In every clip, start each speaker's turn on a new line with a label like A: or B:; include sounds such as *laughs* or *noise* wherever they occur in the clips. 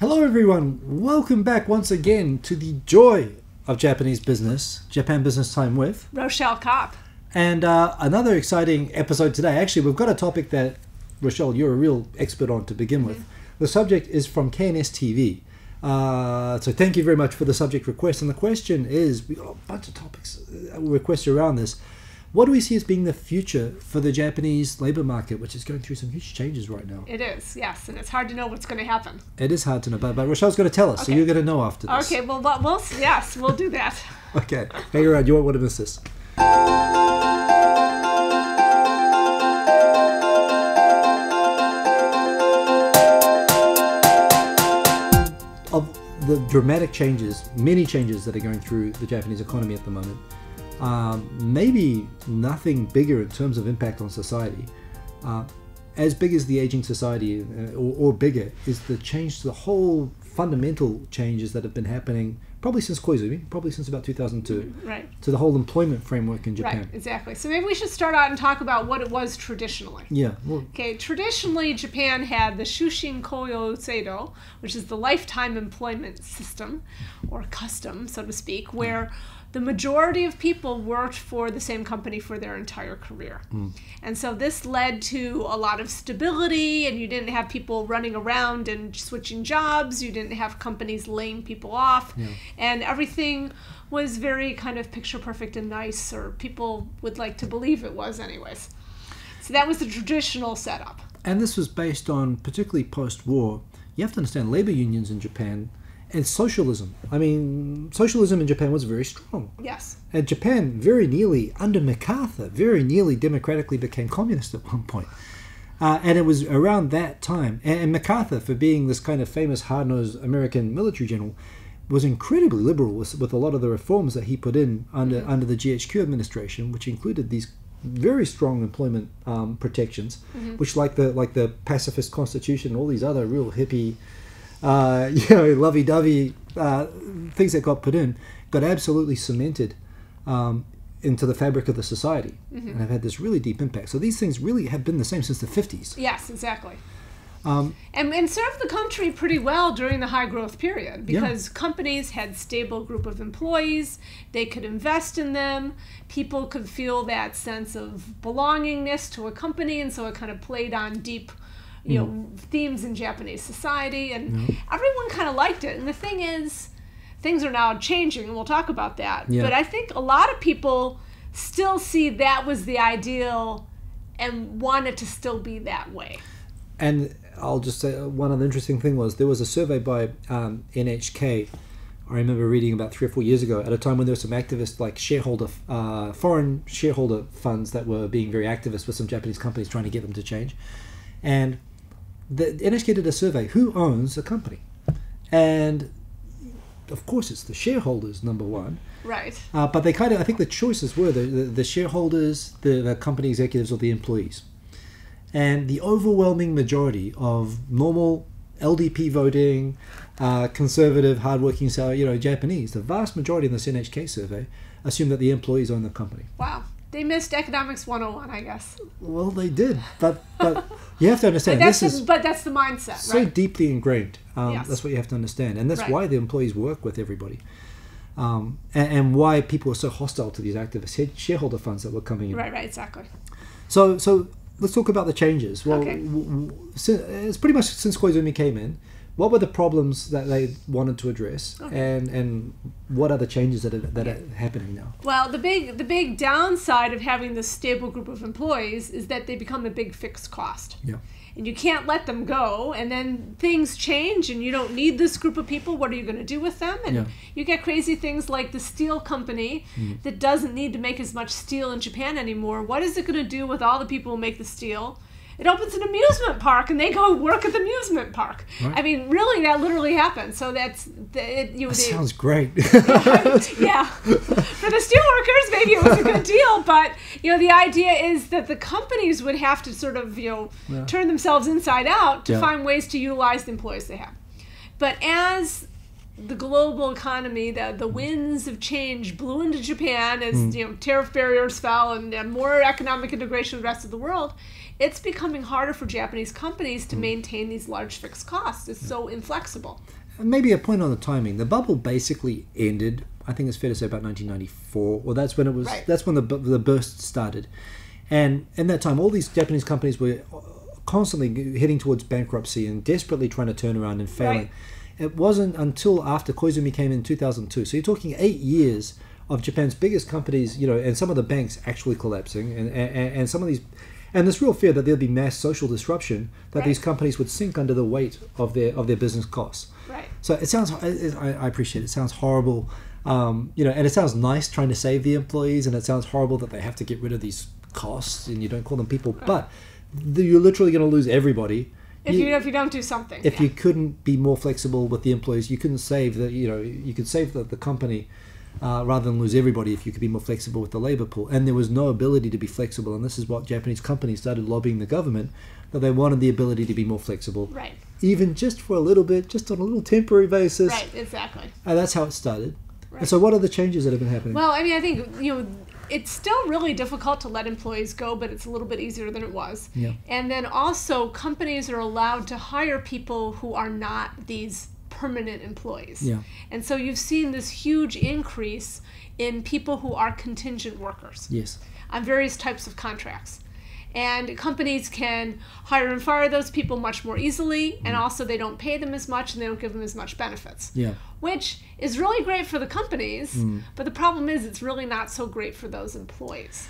A: Hello, everyone. Welcome back once again to the joy of Japanese business, Japan Business Time with,
B: Rochelle Kopp.
A: and uh, another exciting episode today. Actually, we've got a topic that Rochelle, you're a real expert on to begin with. The subject is from KNS TV. Uh, so thank you very much for the subject request. And the question is, we got a bunch of topics uh, requests around this. What do we see as being the future for the Japanese labor market, which is going through some huge changes right now?
B: It is, yes, and it's hard to know what's going to happen.
A: It is hard to know, but, but Rochelle's going to tell us, so you're going to know after this.
B: Okay, well, we'll, we'll yes, we'll do that. *laughs*
A: Okay, hang around. You won't want to miss this. Of the dramatic changes, many changes that are going through the Japanese economy at the moment, um, maybe nothing bigger in terms of impact on society. Uh, as big as the aging society, uh, or, or bigger, is the change to the whole fundamental changes that have been happening probably since Koizumi, probably since about 2002, mm-hmm.
B: Right,
A: to the whole employment framework in Japan.
B: right, exactly. So maybe we should start out and talk about what it was traditionally.
A: Yeah, well,
B: Okay, traditionally Japan had the Shushin Koyo Seido, which is the lifetime employment system or custom, so to speak, where the majority of people worked for the same company for their entire career. Mm. And so this led to a lot of stability, and you didn't have people running around and switching jobs, you didn't have companies laying people off, and everything was very kind of picture perfect and nice, or people would like to believe it was, anyways. So that was the traditional setup.
A: and this was based on, particularly post-war, you have to understand labor unions in Japan and socialism. I mean, socialism in Japan was very strong.
B: Yes.
A: And Japan very nearly, under MacArthur, very nearly democratically became communist at one point. Uh, and it was around that time. And, and MacArthur, for being this kind of famous hard-nosed American military general, was incredibly liberal with, with a lot of the reforms that he put in under under the GHQ administration, which included these very strong employment um, protections, which like the like the pacifist constitution, and all these other real hippie uh, *laughs* you know, lovey-dovey uh, things that got put in got absolutely cemented um, into the fabric of the society and have had this really deep impact. So these things really have been the same since the 50s.
B: Yes, exactly.
A: Um,
B: And, and served the country pretty well during the high growth period because companies had stable group of employees. They could invest in them. People could feel that sense of belongingness to a company and so it kind of played on deep you know themes in japanese society and everyone kind of liked it. And the thing is things are now changing and we'll talk about that.
A: Yeah.
B: but i think a lot of people still see that was the ideal and want it to still be that way.
A: And I'll just say uh, one other interesting thing was there was a survey by um, NHK. I remember reading about three or four years ago at a time when there were some activists, like shareholder, uh, foreign shareholder funds that were being very activist with some Japanese companies trying to get them to change. And the NHK did a survey who owns a company? And of course, it's the shareholders, number one.
B: right
A: Uh, but they kind of, I think the choices were the, the, the shareholders, the, the company executives, or the employees. And the overwhelming majority of normal LDP voting, uh, conservative, hardworking, so, you know, Japanese, the vast majority in this NHK survey assume that the employees own the company.
B: Wow. They missed economics 101, I guess.
A: Well, they did, but but you have to *laughs* understand this
B: the,
A: is
B: but that's the mindset,
A: so
B: right?
A: deeply ingrained. Um,
B: Yes.
A: That's what you have to understand, and that's
B: Right.
A: why the employees work with everybody, um, and, and why people are so hostile to these activist shareholder funds that were coming in.
B: Right, right, exactly.
A: So, so let's talk about the changes. Well,
B: Okay.
A: w- w- si- it's pretty much since Koizumi came in. What were the problems that they wanted to address, and and what are the changes that are, that are happening now?
B: Well, the big the big downside of having this stable group of employees is that they become a big fixed cost.
A: Yeah.
B: And you can't let them go and then things change and you don't need this group of people. What are you going to do with them? And
A: Yeah.
B: you get crazy things like the steel company mm-hmm. that doesn't need to make as much steel in Japan anymore. What is it going to do with all the people who make the steel? It opens an amusement park and they go work at the amusement park.
A: Right.
B: I mean, really, that literally happened. So that's the, it, you.
A: That
B: they-
A: sounds great. *laughs*
B: yeah. For the steelworkers, maybe it was a good deal, but you know, the idea is that the companies would have to sort of you know
A: Yeah.
B: turn themselves inside out to
A: Yeah.
B: find ways to utilize the employees they have. But as the global economy, the the winds of change blew into Japan as hmm. you know tariff barriers fell and, and more economic integration with the rest of the world. It's becoming harder for Japanese companies to hmm. maintain these large fixed costs. It's hmm. so inflexible.
A: And maybe a point on the timing. The bubble basically ended. I think it's fair to say about 1994. Well, that's when it was.
B: Right.
A: That's when the the burst started, and in that time, all these Japanese companies were constantly heading towards bankruptcy and desperately trying to turn around and failing.
B: Right.
A: It wasn't until after Koizumi came in 2002. So you're talking eight years of Japan's biggest companies, you know, and some of the banks actually collapsing, and and, and some of these. And this real fear that there'll be mass social disruption, that
B: Right.
A: these companies would sink under the weight of their of their business costs.
B: Right.
A: So it sounds. I, I appreciate it. It sounds horrible, um, you know, and it sounds nice trying to save the employees, and it sounds horrible that they have to get rid of these costs, and you don't call them people, but the, you're literally going to lose everybody.
B: If you, if you don't do something.
A: if
B: yeah.
A: you couldn't be more flexible with the employees, you couldn't save the. You know, you could save the, the company. Uh, rather than lose everybody, if you could be more flexible with the labor pool, and there was no ability to be flexible, and this is what Japanese companies started lobbying the government that they wanted the ability to be more flexible,
B: Right.
A: even just for a little bit, just on a little temporary basis.
B: Right. Exactly.
A: And that's how it started.
B: Right.
A: And so, what are the changes that have been happening?
B: Well, I mean, I think you know it's still really difficult to let employees go, but it's a little bit easier than it was.
A: Yeah.
B: And then also, companies are allowed to hire people who are not these permanent employees.
A: Yeah.
B: And so you've seen this huge increase in people who are contingent workers
A: yes.
B: on various types of contracts. And companies can hire and fire those people much more easily, and also they don't pay them as much and they don't give them as much benefits
A: Yeah.
B: which is really great for the companies,
A: Mm.
B: but the problem is it's really not so great for those employees.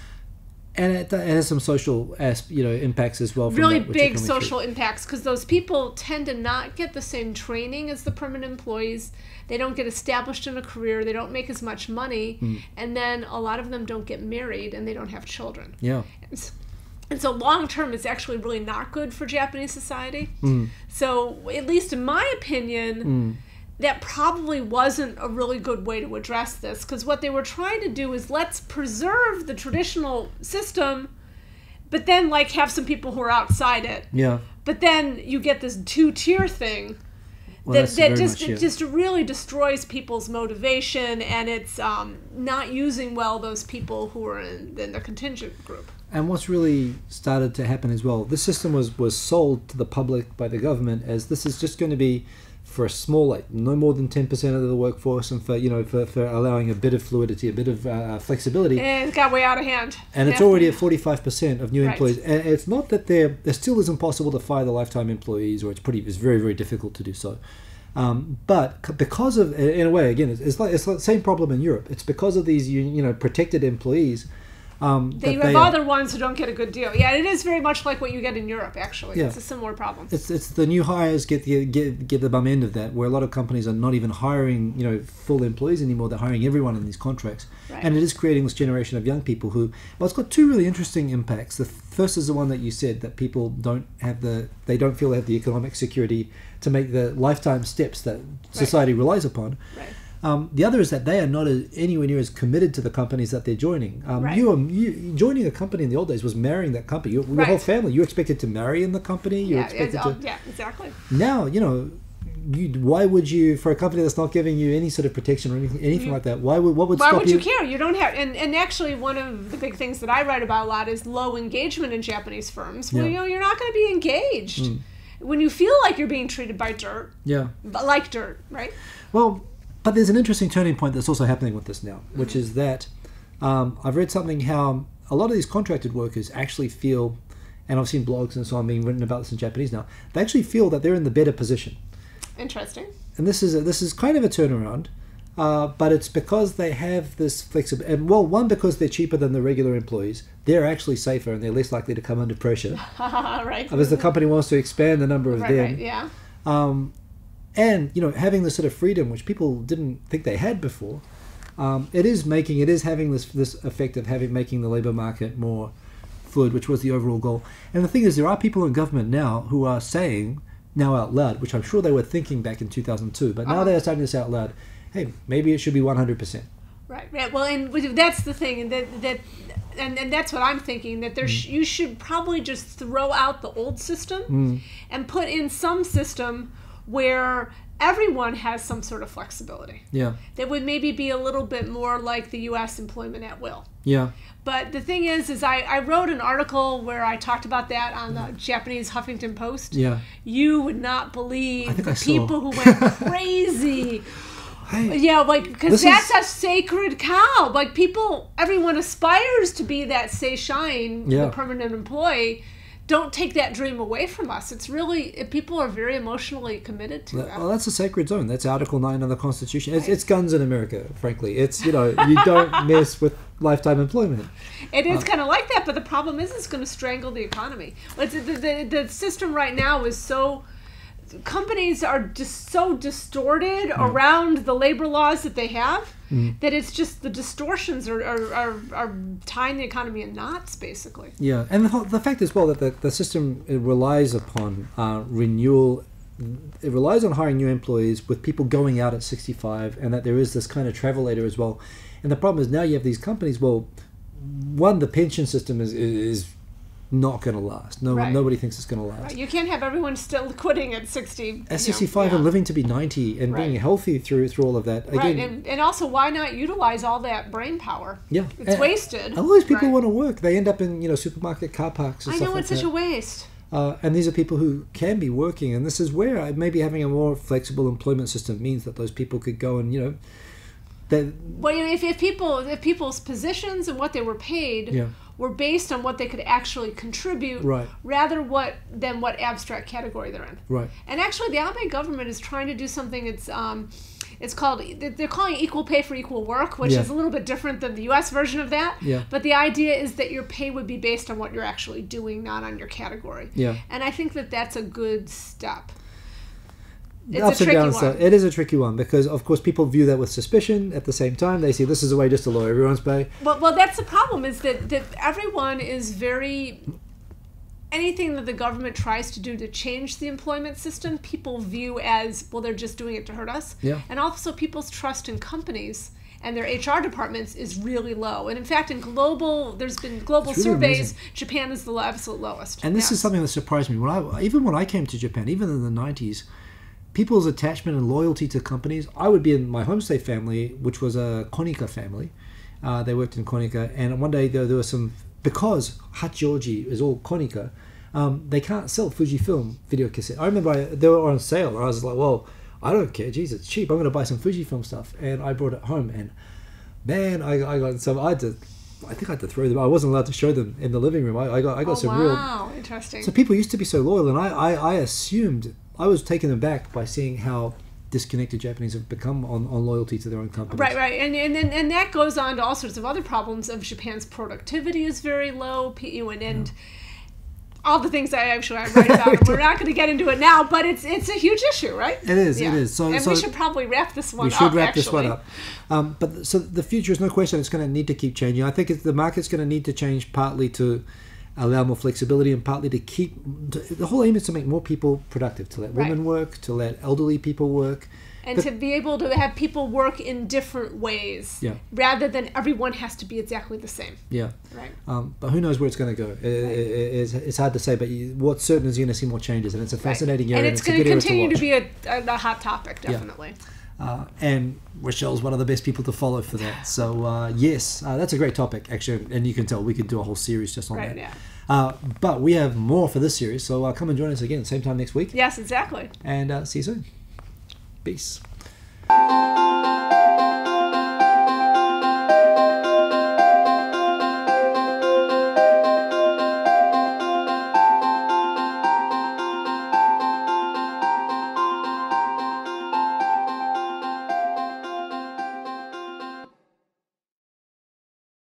A: And it, it has some social, as you know, impacts as well.
B: Really
A: that,
B: big
A: coming through.
B: social impacts because those people tend to not get the same training as the permanent employees. They don't get established in a career, they don't make as much money,
A: Mm.
B: and then a lot of them don't get married and they don't have children.
A: Yeah.
B: And so long term, it's actually really not good for Japanese society.
A: Mm.
B: So, at least in my opinion, that probably wasn't a really good way to address this because what they were trying to do is let's preserve the traditional system, but then like have some people who are outside it.
A: Yeah.
B: But then you get this two tier thing
A: Well,
B: that, that just
A: it.
B: just really destroys people's motivation and it's um, not using well those people who are in, in the contingent group.
A: And what's really started to happen as well, this system was, was sold to the public by the government as this is just going to be for a small, like no more than 10% of the workforce and for, you know, for, for allowing a bit of fluidity, a bit of uh, flexibility.
B: And it got way out of hand.
A: and it's already at 45% of new
B: Right.
A: employees. And it's not that they're, it still isn't possible to fire the lifetime employees or it's pretty, it's very, very difficult to do so. Um, but because of, in a way, again, it's, it's like it's like the same problem in Europe. It's because of these, you, you know, protected employees. Um,
B: That you have other ones who don't get a good deal. Yeah, it is very much like what you get in Europe. Actually,
A: Yeah.
B: it's a similar problem.
A: It's, it's the new hires get the get, get the bum end of that, where a lot of companies are not even hiring you know full employees anymore. They're hiring everyone in these contracts,
B: Right.
A: and it is creating this generation of young people who. Well, it's got two really interesting impacts. The first is the one that you said that people don't have the they don't feel they have the economic security to make the lifetime steps that society relies upon.
B: Right.
A: Um, the other is that they are not as, anywhere near as committed to the companies that they're joining. Um,
B: Right.
A: you, you joining a company in the old days was marrying that company. Your, your
B: Right.
A: whole family, you're expected to marry in the company. You're
B: Yeah,
A: expected to.
B: yeah, exactly.
A: Now, you know, you, why would you for a company that's not giving you any sort of protection or anything, anything like that? Why would what would
B: Why would you care? You don't have, and, and actually, one of the big things that I write about a lot is low engagement in Japanese firms. Well,
A: Yeah.
B: you know, you're not going to be engaged when you feel like you're being treated by dirt,
A: Yeah.
B: like dirt, right?
A: Well, but there's an interesting turning point that's also happening with this now, which is that um, I've read something how a lot of these contracted workers actually feel, and I've seen blogs and so on being written about this in Japanese now. They actually feel that they're in the better position,
B: Interesting.
A: and this is a, this is kind of a turnaround. Uh, but it's because they have this flexibility, and well, one because they're cheaper than the regular employees. They're actually safer, and they're less likely to come under pressure. *laughs*
B: right.
A: Because the company wants to expand the number of
B: Right,
A: them,
B: right, yeah.
A: um, and you know having this sort of freedom which people didn't think they had before um, it is making it is having this this effect of having making the labor market more fluid which was the overall goal and the thing is there are people in government now who are saying now out loud which i'm sure they were thinking back in 2002 but now
B: Uh-huh.
A: they're starting to say out loud hey maybe it should be 100%
B: Right, right. Well, and that's the thing, and that that, and, and that's what I'm thinking. That there, sh- you should probably just throw out the old system and put in some system where everyone has some sort of flexibility.
A: Yeah.
B: That would maybe be a little bit more like the U.S. employment at will.
A: Yeah.
B: But the thing is, is I, I wrote an article where I talked about that on the Japanese Huffington Post.
A: Yeah.
B: You would not believe the people who went *laughs* crazy.
A: Hey.
B: Yeah, like because that's
A: is-
B: a sacred cow. Like people, everyone aspires to be that seishain,
A: Yeah.
B: the permanent employee. Don't take that dream away from us. It's really people are very emotionally committed to that.
A: Well, that's a sacred zone. That's Article Nine of the Constitution. It's, it's guns in America. Frankly, it's you know you don't *laughs* mess with lifetime employment.
B: It is Uh, kind of like that, but the problem is it's going to strangle the economy. The, the, the system right now is so. Companies are just so distorted around the labor laws that they have
A: Mm.
B: that it's just the distortions are, are, are, are tying the economy in knots, basically.
A: Yeah, and the, whole, the fact as well that the, the system it relies upon uh, renewal. It relies on hiring new employees with people going out at 65, and that there is this kind of travelator as well. And the problem is now you have these companies. Well, one, the pension system is is not going to last. No,
B: Right.
A: nobody thinks it's going to last.
B: You can't have everyone still quitting at 60. you know,
A: At 65
B: yeah.
A: and living to be 90 and being healthy through through all of that. Again,
B: Right, and, and also, why not utilize all that brain power?
A: yeah,
B: It's
A: and-
B: wasted.
A: And all these people
B: Right.
A: want to work. They end up in you know supermarket car parks and
B: I
A: stuff
B: know
A: like
B: it's such
A: that.
B: a waste.
A: Uh, and these are people who can be working, and this is where maybe having a more flexible employment system means that those people could go and you know, that
B: Well, if, if people if people's positions and what they were paid
A: Yeah.
B: were based on what they could actually contribute,
A: Right.
B: rather what than what abstract category they're in.
A: right,
B: And actually, the Abe government is trying to do something. It's um, it's called they're calling it equal pay for equal work, which
A: Yeah.
B: is a little bit different than the U.S. version of that.
A: Yeah.
B: But the idea is that your pay would be based on what you're actually doing, not on your category.
A: Yeah.
B: And I think that that's a good step. It's
A: ups
B: a
A: and
B: tricky
A: downs.
B: one.
A: It is a tricky one because of course people view that with suspicion. At the same time, they see this is a way just to lower everyone's pay.
B: Well, well, that's the problem is that, that everyone is very. Anything that the government tries to do to change the employment system, people view as, well, they're just doing it to hurt us.
A: Yeah.
B: And also, people's trust in companies and their HR departments is really low. And in fact, in global, there's been global
A: really
B: surveys,
A: amazing.
B: Japan is the absolute lowest.
A: And this is something that surprised me. When I even when I came to Japan, even in the nineties, people's attachment and loyalty to companies. I would be in my homestay family, which was a Konica family. Uh, they worked in Konica, and one day there, there was some because Hachioji is all Konica. Um, they can't sell Fujifilm video cassette. I remember I, they were on sale, and I was like, "Well, I don't care. Geez, it's cheap. I'm going to buy some Fujifilm stuff." And I brought it home, and man, I, I got some. I had to. I think I had to throw them. I wasn't allowed to show them in the living room. I, I got I got
B: Oh,
A: some real
B: wow, interesting.
A: so people used to be so loyal, and I, I, I assumed I was taken aback by seeing how disconnected Japanese have become on, on loyalty to their own companies.
B: Right, right, and and then and that goes on to all sorts of other problems of Japan's productivity is very low, P- you and, and all the things I actually I write about. We're *laughs* not going to get into it now, but it's it's a huge issue, right?
A: It is, it is. So-
B: and
A: so-
B: we should probably wrap this one
A: We
B: up.
A: should wrap this one up. Um, but so the future is no question. It's going to need to keep changing. I think it's, the market's going to need to change partly to allow more flexibility and partly to keep. To, the whole aim is to make more people productive, to let
B: Right.
A: women work, to let elderly people work.
B: And
A: But-
B: to be able to have people work in different ways,
A: Yeah.
B: rather than everyone has to be exactly the same,
A: Yeah.
B: right?
A: Um, but who knows where it's going to go? It, it, it's, it's hard to say. But you, what's certain is you're going to see more changes, and it's a fascinating
B: right.
A: area.
B: and it's
A: a
B: going to continue to,
A: watch.
B: be a, a, a hot topic, definitely.
A: Uh, and Rochelle's one of the best people to follow for that. So uh, yes, uh, that's a great topic actually, and you can tell we could do a whole series just on
B: Right,
A: that.
B: yeah.
A: Uh, but we have more for this series, so uh, come and join us again same time next week,
B: Yes, exactly.
A: and uh, see you soon. Peace.